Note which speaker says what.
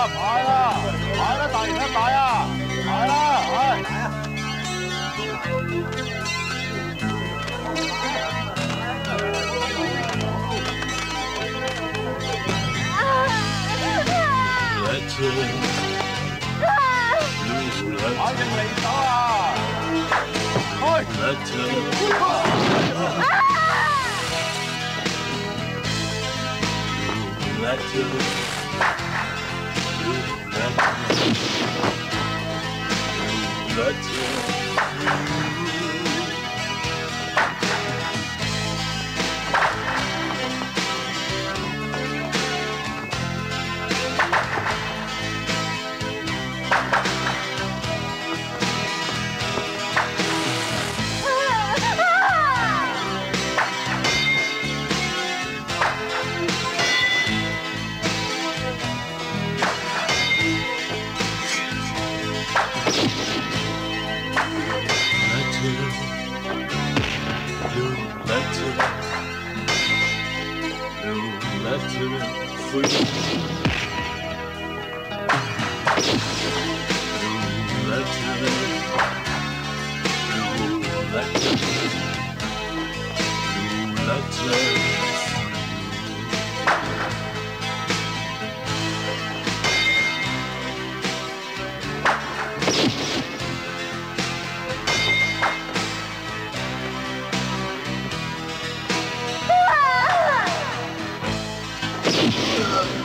Speaker 1: 来了，来了，打呀打呀，来了，来。啊啊
Speaker 2: 啊！来者。啊！快点离手啊！开。来者。
Speaker 3: 啊！来者。
Speaker 4: Let's go.
Speaker 3: Active. Free. Active. Active.
Speaker 1: Thank you.